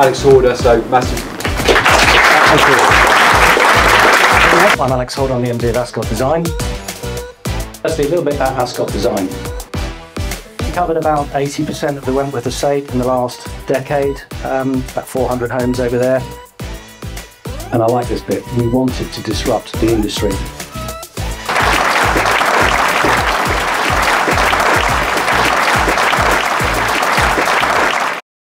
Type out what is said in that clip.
Alex Horder, so massive. Thank you. I'm Alex Horder, I'm the MD of Ascot Design. Firstly, a little bit about Ascot Design. We covered about 80% of the Wentworth estate in the last decade, um, about 400 homes over there. And I like this bit, we wanted to disrupt the industry.